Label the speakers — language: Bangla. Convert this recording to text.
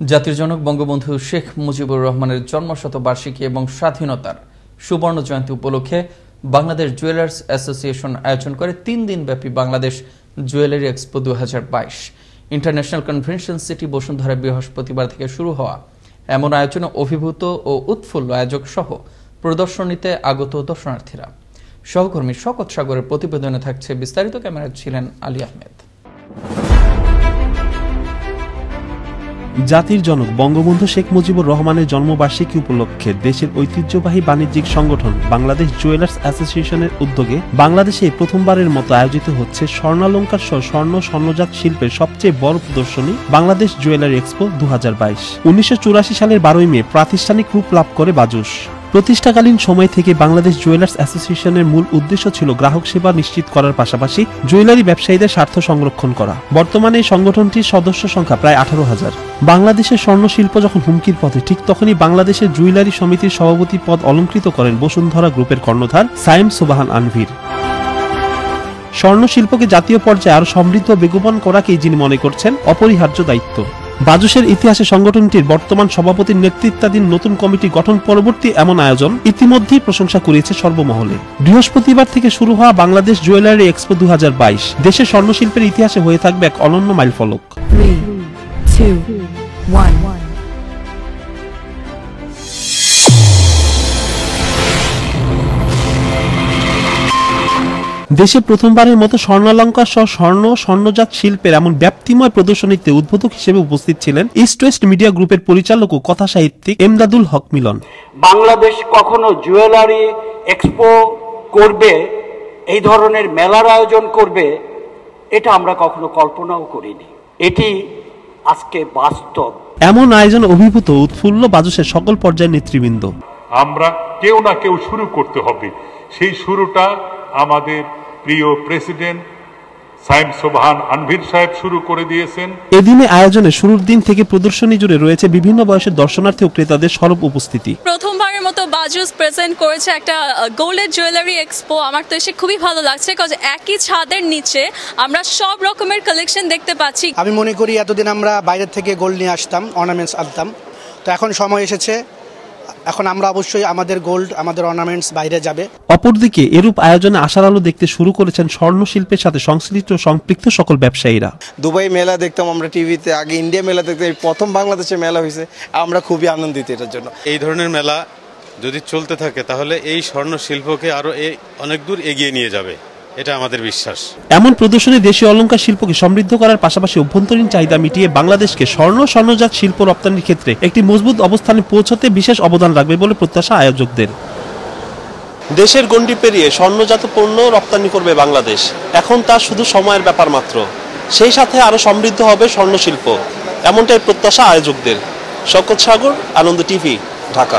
Speaker 1: জাতির জনক বঙ্গবন্ধু শেখ মুজিবুর রহমানের জন্মশতবার্ষিকী এবং স্বাধীনতার সুবর্ণ জয়ন্তী উপলক্ষে বাংলাদেশ জুয়েলার্স অ্যাসোসিয়েশন আয়োজন করে তিন দিনব্যাপী বাংলাদেশ জুয়েলারি এক্সপো দু হাজার বাইশ। ইন্টারন্যাশনাল কনভেনশন সিটি বসুন্ধরা বৃহস্পতিবার থেকে শুরু হওয়া এমন আয়োজনে অভিভূত ও উৎফুল্ল আয়োজক সহ প্রদর্শনীতে আগত দর্শনার্থীরা। সহকর্মী শকত সাগরের প্রতিবেদনে থাকছে বিস্তারিত। ক্যামেরা ছিলেন আলী আহমেদ।
Speaker 2: জাতির জনক বঙ্গবন্ধু শেখ মুজিবুর রহমানের জন্মবার্ষিকী উপলক্ষে দেশের ঐতিহ্যবাহী বাণিজ্যিক সংগঠন বাংলাদেশ জুয়েলার্স অ্যাসোসিয়েশনের উদ্যোগে বাংলাদেশে প্রথমবারের মতো আয়োজিত হচ্ছে স্বর্ণালঙ্কার সহ স্বর্ণ স্বর্ণজাত শিল্পের সবচেয়ে বড় প্রদর্শনী বাংলাদেশ জুয়েলারি এক্সপো দু উনিশশো সালের বারোই মে প্রাতিষ্ঠানিক রূপ লাভ করে বাজুস। প্রতিষ্ঠাকালীন সময় থেকে বাংলাদেশ জুয়েলার্স অ্যাসোসিয়েশনের মূল উদ্দেশ্য ছিল গ্রাহক সেবা নিশ্চিত করার পাশাপাশি জুয়েলারি ব্যবসায়ীদের স্বার্থ সংরক্ষণ করা। বর্তমানে এই সংগঠনটির সদস্য সংখ্যা প্রায় আঠারো হাজার। বাংলাদেশের স্বর্ণ শিল্প যখন হুমকির পথে, ঠিক তখনই বাংলাদেশের জুয়েলারি সমিতির সভাপতি পদ অলঙ্কৃত করেন বসুন্ধরা গ্রুপের কর্ণধার সাইম সুবাহান আনভির। স্বর্ণ শিল্পকে জাতীয় পর্যায়ে আরও সমৃদ্ধ বেগবান করাকেই যিনি মনে করছেন, অপরিহার্য দায়িত্ব। বাজুসের ইতিহাসে সংগঠনটির বর্তমান সভাপতির নেতৃত্বাধীন নতুন কমিটি গঠন পরবর্তী এমন আয়োজন ইতিমধ্যেই প্রশংসা করিয়েছে সর্বমহলে। বৃহস্পতিবার থেকে শুরু হওয়া বাংলাদেশ জুয়েলারি এক্সপো দু হাজার বাইশ, দেশের স্বর্ণশিল্পের ইতিহাসে হয়ে থাকবে এক অনন্য মাইলফলক। দেশে প্রথমবারের মতো স্বর্ণালঙ্কার সহ স্বর্ণ স্বর্ণজাত শিল্পের এমন ব্যাপ্তিময় প্রদর্শনীতে উদ্বোধক হিসেবে উপস্থিত ছিলেন ইস্ট ওয়েস্ট মিডিয়া গ্রুপের পরিচালক ও কথা সাহিত্যিক এমদাদুল হক মিলন।
Speaker 3: বাংলাদেশ কখনো জুয়েলারি এক্সপো করবে এই ধরনের মেলার আয়োজন করবে এটা আমরা কখনো কল্পনাও করিনি। এটি আজকে বাস্তব।
Speaker 2: এমন আয়োজন অভিভূত উৎফুল্ল বাজুসের সকল পর্যায়ের নেতৃবৃন্দ।
Speaker 4: আমরা কেউ না কেউ শুরু করতে হবে। সেই শুরুটা আমাদের প্রিয় প্রেসিডেন্ট সাইম সোবহান আনভির সাহেব শুরু করে দিয়েছেন।
Speaker 2: এদিনে আয়োজনে শুরুর দিন থেকে প্রদর্শনী জুড়ে রয়েছে বিভিন্ন বয়সের দর্শনার্থী ও ক্রেতাদের সরব উপস্থিতি।
Speaker 5: প্রথমবারের মতো বাজুস প্রেজেন্ট করেছে একটা গোল্ডের জুয়েলারি এক্সপো আমার তো এসে খুবই ভালো লাগছে কজ একই ছাদের নিচে আমরা সব রকমের কালেকশন দেখতে পাচ্ছি।
Speaker 6: আমি মনে করি এতদিন আমরা বাইরের থেকে গোল্ড নিয়ে আসতাম অর্নামেন্টস আনতাম। তো এখন সময় এসেছে এখন আমরা অবশ্যই আমাদের গোল্ড আমাদের অর্নামেন্টস বাইরে যাবে।
Speaker 2: অপরদিকে এরূপ আয়োজনে আশার আলো দেখতে শুরু করেছেন স্বর্ণ শিল্পের সাথে সংশ্লিষ্ট সম্পৃক্ত সকল ব্যবসায়ীরা।
Speaker 7: দুবাই মেলা দেখতাম আমরা টিভিতে আগে ইন্ডিয়া মেলা দেখতাম এই প্রথম বাংলাদেশে মেলা হয়েছে আমরা খুবই আনন্দিত এটার জন্য।
Speaker 8: এই ধরনের মেলা যদি চলতে থাকে তাহলে এই স্বর্ণ শিল্পকে আরও এই অনেক দূর এগিয়ে নিয়ে যাবে। এটা আমাদের বিশ্বাস।
Speaker 2: এমন প্রদর্শনী দেশীয় অলংকার শিল্পকে সমৃদ্ধ করার পাশাপাশি অভ্যন্তরীণ চাহিদা মিটিয়ে বাংলাদেশকে স্বর্ণ স্বর্ণজাত শিল্প রপ্তানির ক্ষেত্রে একটি মজবুত অবস্থানে পৌঁছতে বিশেষ অবদান রাখবে বলে প্রত্যাশা আয়োজকদের। দেশের গণ্ডি পেরিয়ে স্বর্ণজাত পণ্য রপ্তানি করবে বাংলাদেশ। এখন তা শুধু সময়ের ব্যাপার মাত্র। সেই সাথে আরও সমৃদ্ধ হবে স্বর্ণ শিল্প এমনটাই প্রত্যাশা আয়োজকদের। শকত সাগর আনন্দ টিভি ঢাকা।